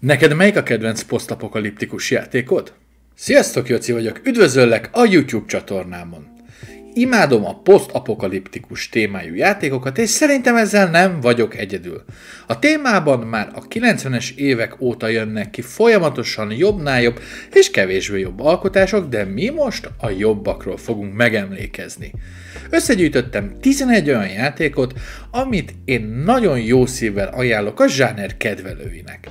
Neked melyik a kedvenc posztapokaliptikus játékod? Sziasztok, Joci vagyok, üdvözöllek a YouTube csatornámon. Imádom a posztapokaliptikus témájú játékokat, és szerintem ezzel nem vagyok egyedül. A témában már a 90-es évek óta jönnek ki folyamatosan jobbnál jobb és kevésbé jobb alkotások, de mi most a jobbakról fogunk megemlékezni. Összegyűjtöttem 11 olyan játékot, amit én nagyon jó szívvel ajánlok a zsáner kedvelőinek.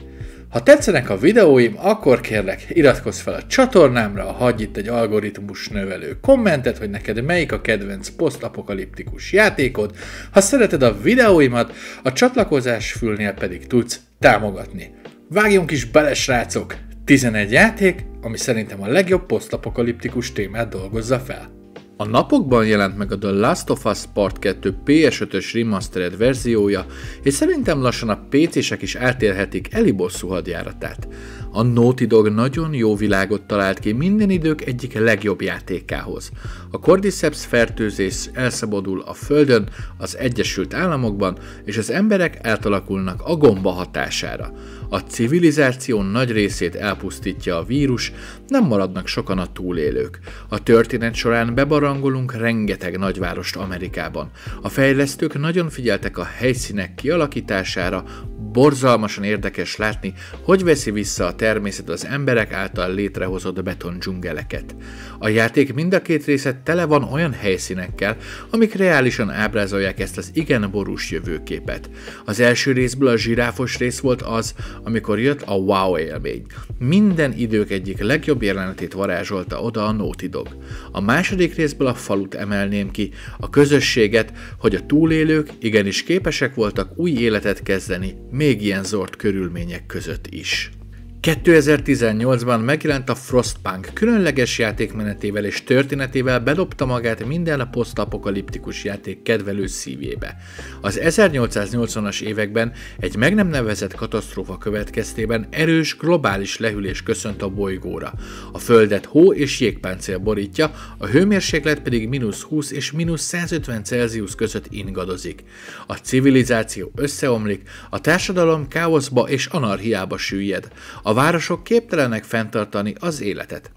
Ha tetszenek a videóim, akkor kérlek, iratkozz fel a csatornámra, hagyj itt egy algoritmus növelő kommentet, hogy neked melyik a kedvenc posztapokaliptikus játékod. Ha szereted a videóimat, a csatlakozás fülnél pedig tudsz támogatni. Vágjunk is bele, srácok! 11 játék, ami szerintem a legjobb posztapokaliptikus témát dolgozza fel. A napokban jelent meg a The Last of Us Part 2 PS5-ös remastered verziója, és szerintem lassan a PC-sek is eltérhetik Eli hadjáratát. A Naughty Dog nagyon jó világot talált ki minden idők egyik legjobb játékához. A Cordyceps fertőzés elszabadul a Földön, az Egyesült Államokban, és az emberek átalakulnak a gomba hatására. A civilizáció nagy részét elpusztítja a vírus, nem maradnak sokan a túlélők. A történet során bebarangolunk rengeteg nagyvárost Amerikában. A fejlesztők nagyon figyeltek a helyszínek kialakítására, borzalmasan érdekes látni, hogy veszi vissza a természet az emberek által létrehozott beton dzsungeleket. A játék mind a két része tele van olyan helyszínekkel, amik reálisan ábrázolják ezt az igen borús jövőképet. Az első részből a zsiráfos rész volt az, amikor jött a wow élmény. Minden idők egyik legjobb jelenetét varázsolta oda a Naughty Dog. A második részből a falut emelném ki, a közösséget, hogy a túlélők igenis képesek voltak új életet kezdeni, még ilyen zord körülmények között is. 2018-ban megjelent a Frostpunk, különleges játékmenetével és történetével bedobta magát minden a posztapokaliptikus játék kedvelő szívjébe. Az 1880-as években egy meg nem nevezett katasztrófa következtében erős globális lehűlés köszönt a bolygóra. A földet hó és jégpáncél borítja, a hőmérséklet pedig mínusz 20 és mínusz 150 Celsius között ingadozik. A civilizáció összeomlik, a társadalom káoszba és anarhiába süllyed. A városok képtelenek fenntartani az életet.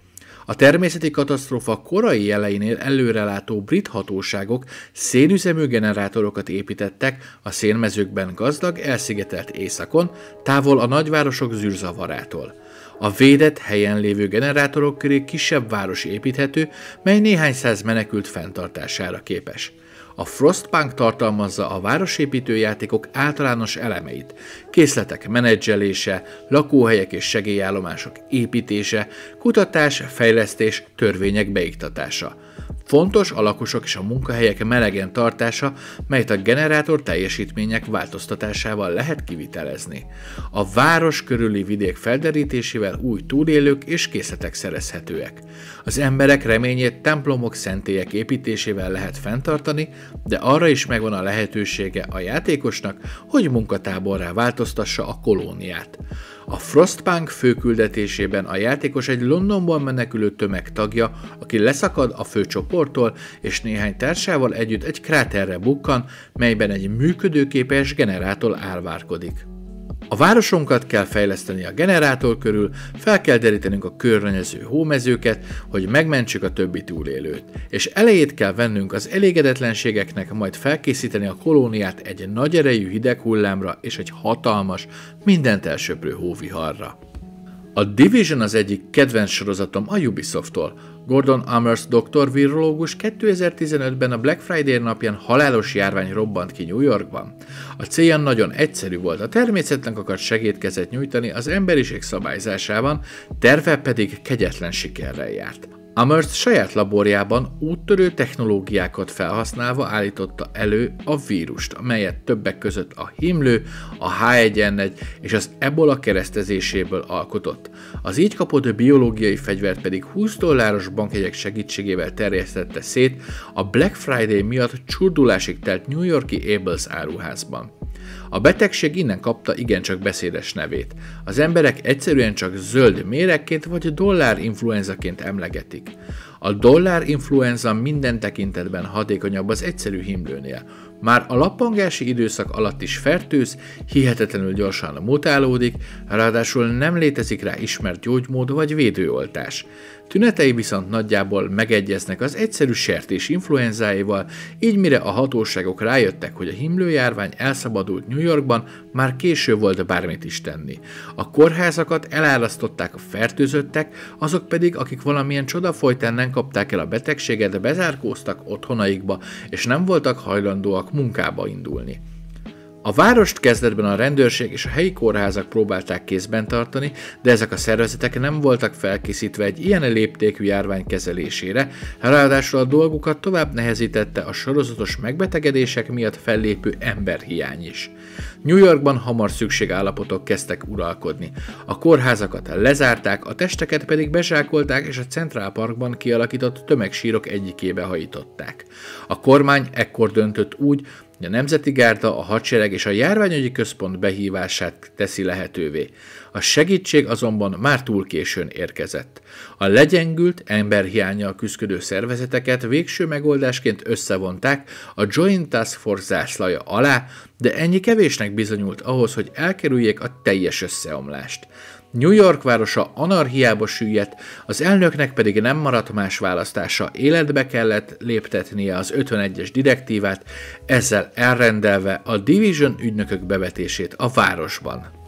A természeti katasztrófa korai jeleinél előrelátó brit hatóságok szénüzemű generátorokat építettek a szénmezőkben gazdag, elszigetelt északon, távol a nagyvárosok zűrzavarától. A védett helyen lévő generátorok köré kisebb város építhető, mely néhány száz menekült fenntartására képes. A Frostpunk tartalmazza a városépítő játékok általános elemeit, készletek menedzselése, lakóhelyek és segélyállomások építése, kutatás, fejlesztés, törvények beiktatása. Fontos a lakosok és a munkahelyek melegen tartása, melyet a generátor teljesítmények változtatásával lehet kivitelezni. A város körüli vidék felderítésével új túlélők és készletek szerezhetőek. Az emberek reményét templomok, szentélyek építésével lehet fenntartani, de arra is megvan a lehetősége a játékosnak, hogy munkatáborrá változtassa a kolóniát. A Frostpunk főküldetésében a játékos egy Londonban menekülő tömeg tagja, aki leszakad a főcsoporttól, és néhány társával együtt egy kráterre bukkan, melyben egy működőképes generátor álvárkodik. A városunkat kell fejleszteni a generátor körül, fel kell derítenünk a környező hómezőket, hogy megmentsük a többi túlélőt, és elejét kell vennünk az elégedetlenségeknek, majd felkészíteni a kolóniát egy nagy erejű hideg hullámra és egy hatalmas, mindent elsöprő hóviharra. A Division az egyik kedvenc sorozatom a Ubisofttól. Gordon Amherst doktor-virológus 2015-ben a Black Friday napján halálos járvány robbant ki New Yorkban. A célja nagyon egyszerű volt, a természetnek akart segítkezet nyújtani az emberiség szabályzásában, terve pedig kegyetlen sikerrel járt. Amherst saját laborjában úttörő technológiákat felhasználva állította elő a vírust, amelyet többek között a himlő, a H1N1 és az ebola keresztezéséből alkotott. Az így kapott biológiai fegyvert pedig 20 dolláros bankjegyek segítségével terjesztette szét a Black Friday miatt csurdulásig telt New Yorki Ables áruházban. A betegség innen kapta igencsak beszédes nevét. Az emberek egyszerűen csak zöld méregként vagy dollár influenzaként emlegetik. A dollár influenza minden tekintetben hatékonyabb az egyszerű himlőnél. Már a lappangási időszak alatt is fertőz, hihetetlenül gyorsan mutálódik, ráadásul nem létezik rá ismert gyógymód vagy védőoltás. Tünetei viszont nagyjából megegyeznek az egyszerű sertés influenzáival, így mire a hatóságok rájöttek, hogy a himlőjárvány elszabadult New Yorkban, már késő volt bármit is tenni. A kórházakat elárasztották a fertőzöttek, azok pedig, akik valamilyen csoda folytán nem kapták el a betegséget, bezárkóztak otthonaikba, és nem voltak hajlandóak munkába indulni. A várost kezdetben a rendőrség és a helyi kórházak próbálták kézben tartani, de ezek a szervezetek nem voltak felkészítve egy ilyen léptékű járvány kezelésére, ráadásul a dolgukat tovább nehezítette a sorozatos megbetegedések miatt fellépő emberhiány is. New Yorkban hamar szükségállapotok kezdtek uralkodni. A kórházakat lezárták, a testeket pedig bezsákolták és a Central Parkban kialakított tömegsírok egyikébe hajították. A kormány ekkor döntött úgy, a Nemzeti Gárda, a Hadsereg és a Járványügyi Központ behívását teszi lehetővé. A segítség azonban már túl későn érkezett. A legyengült, emberhiányjal küzdő szervezeteket végső megoldásként összevonták a Joint Task Force zászlaja alá, de ennyi kevésnek bizonyult ahhoz, hogy elkerüljék a teljes összeomlást. New York városa anarhiába süllyedt, az elnöknek pedig nem maradt más választása, életbe kellett léptetnie az 51-es direktívát, ezzel elrendelve a Division ügynökök bevetését a városban.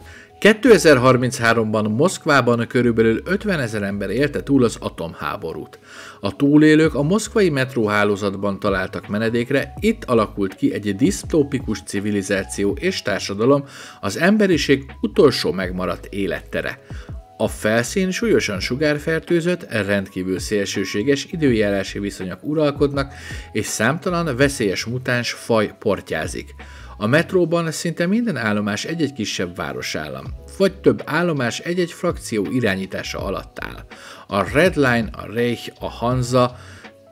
2033-ban Moszkvában körülbelül 50 ezer ember élte túl az atomháborút. A túlélők a moszkvai metróhálózatban találtak menedékre, itt alakult ki egy disztópikus civilizáció és társadalom, az emberiség utolsó megmaradt élettere. A felszín súlyosan sugárfertőzött, rendkívül szélsőséges időjárási viszonyok uralkodnak, és számtalan veszélyes mutáns faj portyázik. A metróban szinte minden állomás egy-egy kisebb városállam, vagy több állomás egy-egy frakció irányítása alatt áll. A Red Line, a Reich, a Hansa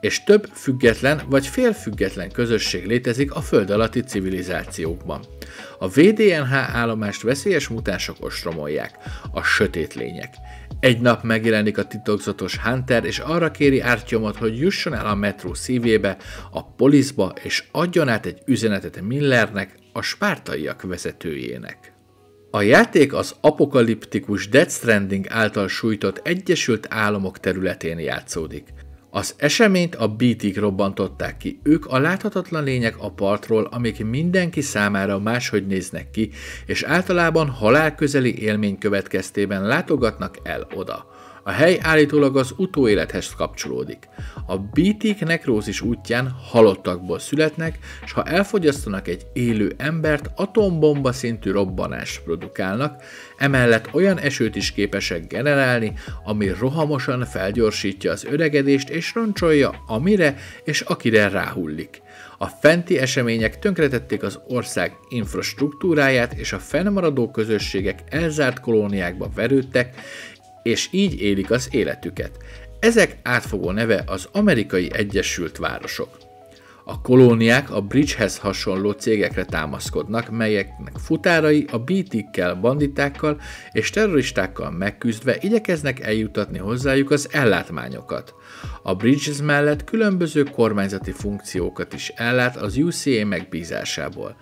és több független vagy félfüggetlen közösség létezik a föld alatti civilizációkban. A VDNH állomást veszélyes mutánsok ostromolják, a sötét lények. Egy nap megjelenik a titokzatos Hunter, és arra kéri Ártyomot, hogy jusson el a metró szívébe, a poliszba, és adjon át egy üzenetet Millernek, a spártaiak vezetőjének. A játék az apokaliptikus Death Stranding által sújtott Egyesült Államok területén játszódik. Az eseményt a bt robbantották ki. Ők a láthatatlan lények a partról, amik mindenki számára máshogy néznek ki, és általában halálközeli élmény következtében látogatnak el oda. A hely állítólag az utóélethez kapcsolódik. A BT-k nekrózis útján halottakból születnek, és ha elfogyasztanak egy élő embert, atombomba szintű robbanást produkálnak, emellett olyan esőt is képesek generálni, ami rohamosan felgyorsítja az öregedést és roncsolja, amire és akire ráhullik. A fenti események tönkretették az ország infrastruktúráját, és a fennmaradó közösségek elzárt kolóniákba verődtek, és így élik az életüket. Ezek átfogó neve az Amerikai Egyesült Városok. A kolóniák a Bridgehez hasonló cégekre támaszkodnak, melyeknek futárai a BT-kkel, banditákkal és terroristákkal megküzdve igyekeznek eljutatni hozzájuk az ellátmányokat. A Bridges mellett különböző kormányzati funkciókat is ellát az UCA megbízásából.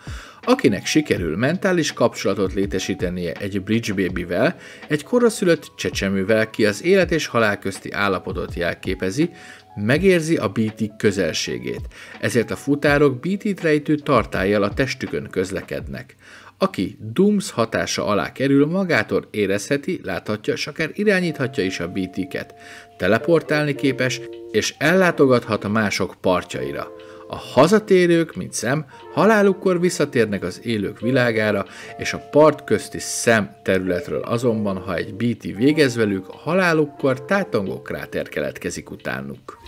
Akinek sikerül mentális kapcsolatot létesítenie egy Bridge Baby-vel, egy koraszülött csecsemővel, ki az élet és halál közti állapotot jelképezi, megérzi a BT közelségét, ezért a futárok BT-t rejtő tartályjal a testükön közlekednek. Aki Dooms hatása alá kerül, magától érezheti, láthatja, és akár irányíthatja is a BT-ket, teleportálni képes, és ellátogathat a mások partjaira. A hazatérők, mint szem, halálukkor visszatérnek az élők világára, és a part közti szem területről azonban, ha egy BT végez velük, a halálukkor tátongó kráter keletkezik utánuk.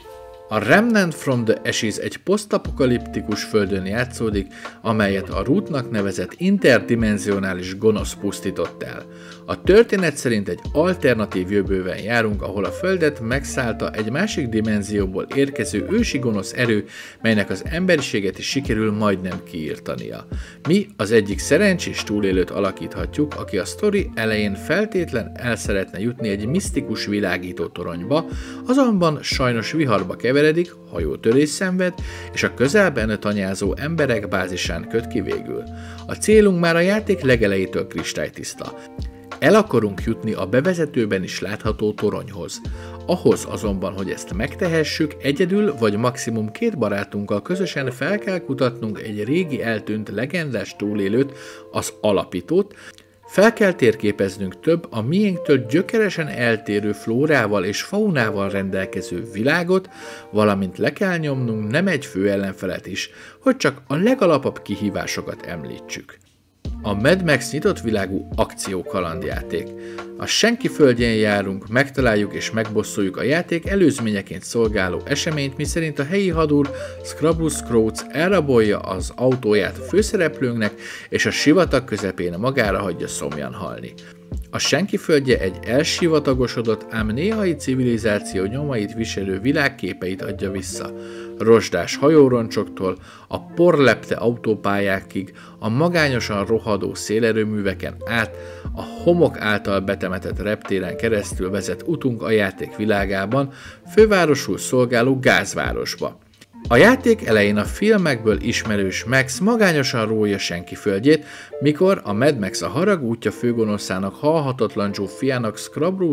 A Remnant from the Ashes egy posztapokaliptikus földön játszódik, amelyet a Rootnak nevezett interdimensionális gonosz pusztított el. A történet szerint egy alternatív jövőben járunk, ahol a Földet megszállta egy másik dimenzióból érkező ősi gonosz erő, melynek az emberiséget is sikerül majdnem kiírtania. Mi az egyik szerencsés túlélőt alakíthatjuk, aki a sztori elején feltétlen el szeretne jutni egy misztikus világító toronyba, azonban sajnos viharba kever megkeveredik, hajótörés szenved, és a közelben tanyázó emberek bázisán köt ki végül. A célunk már a játék legelejétől kristálytiszta. El akarunk jutni a bevezetőben is látható toronyhoz. Ahhoz azonban, hogy ezt megtehessük, egyedül vagy maximum két barátunkkal közösen fel kell kutatnunk egy régi eltűnt legendás túlélőt, az alapítót, fel kell térképeznünk több a miénktől gyökeresen eltérő flórával és faunával rendelkező világot, valamint le kell nyomnunk nem egy fő ellenfelet is, hogy csak a legalapabb kihívásokat említsük. A Mad Max nyitott világú akció kalandjáték. A senki földjén járunk, megtaláljuk és megbosszoljuk a játék előzményeként szolgáló eseményt, miszerint a helyi hadúr Scrabus Scroats elrabolja az autóját a főszereplőnknek, és a sivatag közepén magára hagyja szomjan halni. A senki földje egy elsivatagosodott, ám néhai civilizáció nyomait viselő világképeit adja vissza. Rozsdás hajóroncsoktól, a porlepte autópályákig, a magányosan rohadó szélerőműveken át, a homok által betemetett reptéren keresztül vezet utunk a játék világában, fővárosul szolgáló gázvárosba. A játék elején a filmekből ismerős Max magányosan rója senki földjét, mikor a Mad Max a harag útja főgonoszának halhatatlan Joe fiának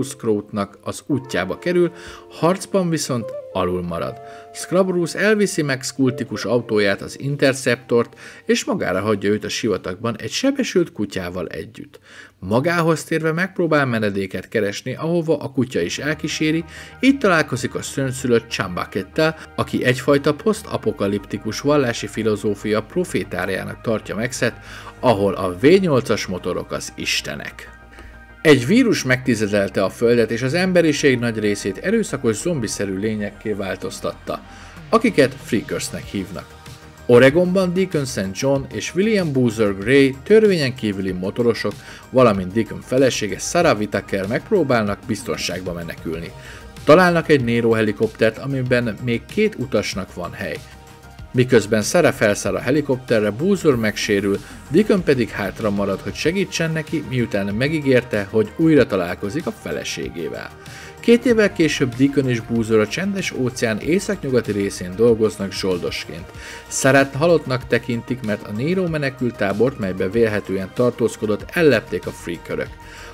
Scroatnak az útjába kerül, harcban viszont alul marad. Scrubruce elviszi Max kultikus autóját, az Interceptort, és magára hagyja őt a sivatagban egy sebesült kutyával együtt. Magához térve megpróbál menedéket keresni, ahova a kutya is elkíséri, így találkozik a szönszülött Chambakettel, aki egyfajta posztapokaliptikus vallási filozófia profétárjának tartja Maxet, ahol a V8-as motorok az istenek. Egy vírus megtizedelte a Földet, és az emberiség nagy részét erőszakos zombiszerű lényekké változtatta, akiket Freakersnek hívnak. Oregonban Deacon St. John és William Boozer Gray törvényen kívüli motorosok, valamint Deacon felesége Sarah Whitaker megpróbálnak biztonságba menekülni. Találnak egy Nero helikoptert, amiben még két utasnak van hely. Miközben Sarah felszáll a helikopterre, Boozer megsérül, Deacon pedig hátra marad, hogy segítsen neki, miután megígérte, hogy újra találkozik a feleségével. Két évvel később Deacon és Boozer a csendes óceán északnyugati részén dolgoznak zsoldosként. Szarát halottnak tekintik, mert a Nero menekültábort, melybe vélhetően tartózkodott, ellepték a freakörök.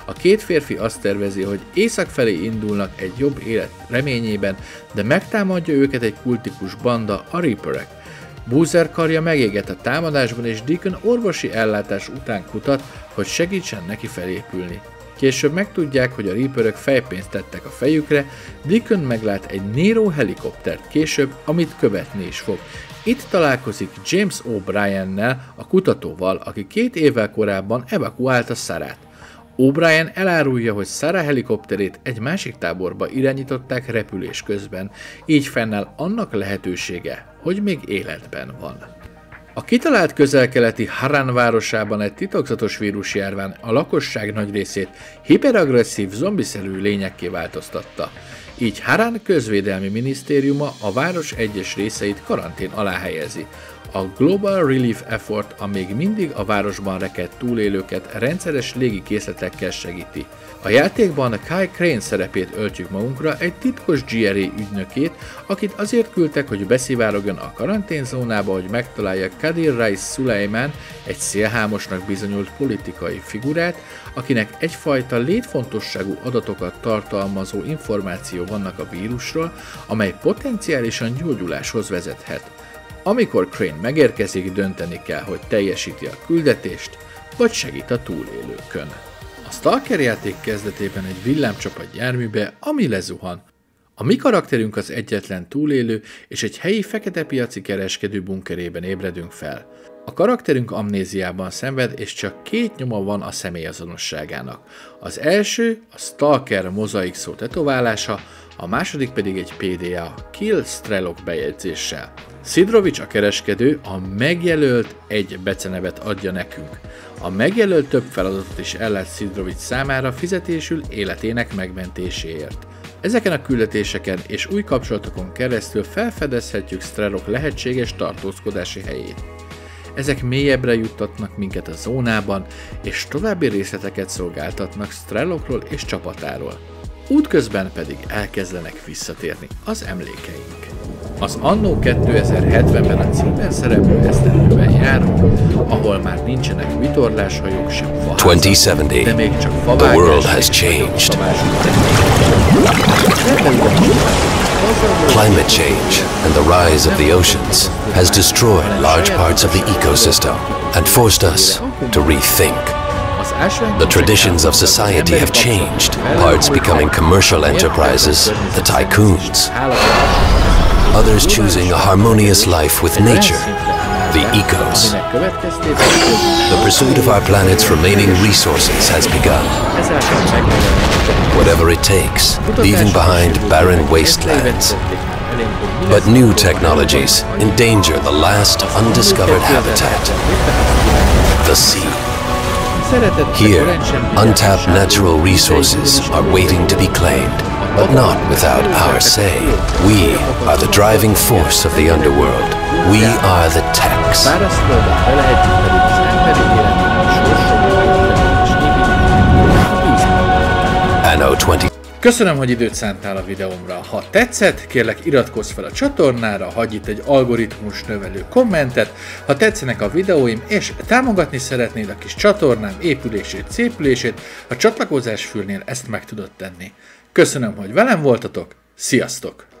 A két férfi azt tervezi, hogy észak felé indulnak egy jobb élet reményében, de megtámadja őket egy kultikus banda, a Reaperek. Boozer karja megégett a támadásban, és Deacon orvosi ellátás után kutat, hogy segítsen neki felépülni. Később megtudják, hogy a Reaperök fejpénzt tettek a fejükre, Deacon meglát egy Nero helikoptert később, amit követni is fog. Itt találkozik James O'Brien-nel, a kutatóval, aki két évvel korábban evakuálta Szarát. O'Brien elárulja, hogy Sarah helikopterét egy másik táborba irányították repülés közben, így fennáll annak lehetősége, hogy még életben van. A kitalált közelkeleti Haran városában egy titokzatos vírusjárvány a lakosság nagy részét hiperagresszív zombiszerű lényekké változtatta. Így Haran közvédelmi minisztériuma a város egyes részeit karantén alá helyezi. A Global Relief Effort a még mindig a városban rekedt túlélőket rendszeres légi készletekkel segíti. A játékban Kai Crane szerepét öltjük magunkra egy titkos GRA ügynökét, akit azért küldtek, hogy beszivárogjon a karanténzónába, hogy megtalálja Kadir Rais Suleiman, egy szélhámosnak bizonyult politikai figurát, akinek egyfajta létfontosságú adatokat tartalmazó információ vannak a vírusról, amely potenciálisan gyógyuláshoz vezethet. Amikor Crane megérkezik, dönteni kell, hogy teljesíti a küldetést, vagy segít a túlélőkön. A Stalker játék kezdetében egy villámcsapat járműbe, ami lezuhan. A mi karakterünk az egyetlen túlélő, és egy helyi fekete piaci kereskedő bunkerében ébredünk fel. A karakterünk amnéziában szenved, és csak két nyoma van a személyazonosságának. Az első a Stalker mozaik szó tetoválása, a második pedig egy PDA, Kill Strelok bejegyzéssel. Szidrovics a kereskedő a megjelölt egy becenevet adja nekünk. A megjelölt több feladatot is ellát Szidrovics számára fizetésül életének megmentéséért. Ezeken a küldetéseken és új kapcsolatokon keresztül felfedezhetjük Strelok lehetséges tartózkodási helyét. Ezek mélyebbre juttatnak minket a zónában, és további részleteket szolgáltatnak Strelokról és csapatáról. Útközben pedig elkezdenek visszatérni az emlékeink. Az Annó 2070-ben a címen szereplő esztendőben járunk, ahol már nincsenek vitorláshajók sem faházak, 2070. de még csak The world has changed. Climate change and the rise of the oceans has destroyed large parts of the ecosystem and forced us to rethink. The traditions of society have changed, parts becoming commercial enterprises, the tycoons, others choosing a harmonious life with nature, the ecos. The pursuit of our planet's remaining resources has begun. Whatever it takes, leaving behind barren wastelands. But new technologies endanger the last undiscovered habitat, the sea. Here, untapped natural resources are waiting to be claimed, but not without our say. We are the driving force of the underworld. We are the és Anno 20. Köszönöm, hogy időt szántál a videómra. Ha tetszett, kérlek iratkozz fel a csatornára, hagyj itt egy algoritmus növelő kommentet, ha tetszenek a videóim, és támogatni szeretnéd a kis csatornám épülését, szépülését, a csatlakozás fülnél ezt meg tudod tenni. Köszönöm, hogy velem voltatok, sziasztok!